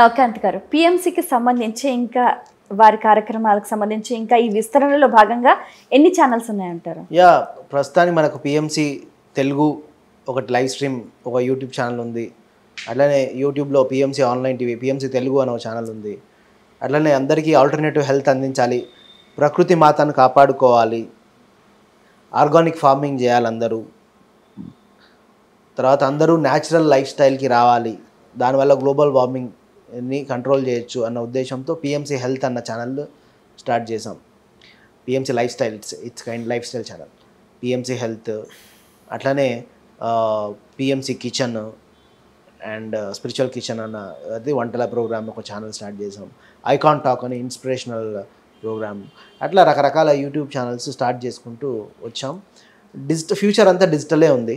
నవకాంత్ గారు పిఎంసికి సంబంధించి ఇంకా వారి కార్యక్రమాలకు సంబంధించి ఇంకా ఈ విస్తరణలో భాగంగా ఎన్ని ఛానల్స్ ఉన్నాయంటారు? యా ప్రస్తుతానికి మనకు పిఎంసి తెలుగు ఒకటి లైవ్ స్ట్రీమ్ ఒక యూట్యూబ్ ఛానల్ ఉంది. అట్లనే యూట్యూబ్లో PMC online TV PMC Telugu అనే ఒక ఛానల్ ఉంది. అట్లనే అందరికీ ఆల్టర్నేటివ్ హెల్త్ అందించాలి ప్రకృతి మాతను కాపాడుకోవాలి ఆర్గానిక్ ఫార్మింగ్ చేయాలి అందరూ. తర్వాత అందరూ న్యాచురల్ లైఫ్ స్టైల్కి రావాలి దానివల్ల గ్లోబల్ వార్మింగ్ ని కంట్రోల్ చేయొచ్చు అన్న ఉద్దేశంతో పిఎంసీ హెల్త్ అన్న ఛానల్ స్టార్ట్ చేసాం PMC lifestyle it's it's kind lifestyle channel PMC health అట్లానే PMC kitchen and spiritual kitchen అన్న అది వంటల ప్రోగ్రామ్ ఒక ఛానల్ స్టార్ట్ చేసాం ఐకాన్ టాక్ అని ఇన్స్పిరేషనల్ ప్రోగ్రామ్ అట్లా రకరకాల యూట్యూబ్ ఛానల్స్ స్టార్ట్ చేసుకుంటూ వచ్చాం. డిజిటల్ ఫ్యూచర్ అంతా డిజిటలే ఉంది.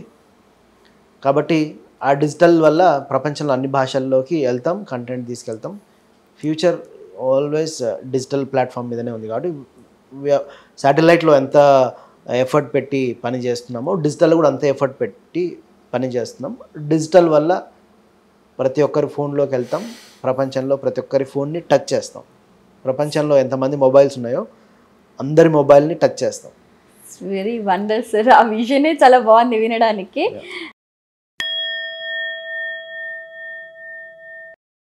కాబట్టి ఆ డిజిటల్ వల్ల ప్రపంచంలో అన్ని భాషల్లోకి వెళ్తాం కంటెంట్ తీసుకెళ్తాం. ఫ్యూచర్ ఆల్వేస్ డిజిటల్ ప్లాట్ఫామ్ మీదనే ఉంది కాబట్టి శాటిలైట్లో ఎంత ఎఫర్ట్ పెట్టి పని చేస్తున్నామో డిజిటల్ కూడా అంతే ఎఫర్ట్ పెట్టి పని చేస్తున్నాం. డిజిటల్ వల్ల ప్రతి ఒక్కరి ఫోన్లోకి వెళ్తాం ప్రపంచంలో ప్రతి ఒక్కరి ఫోన్ని టచ్ చేస్తాం. ప్రపంచంలో ఎంతమంది మొబైల్స్ ఉన్నాయో అందరి మొబైల్ని టచ్ చేస్తాం. వెరీ వండర్ సార్ ఆ విజనే చాలా బాగుంది వినడానికి.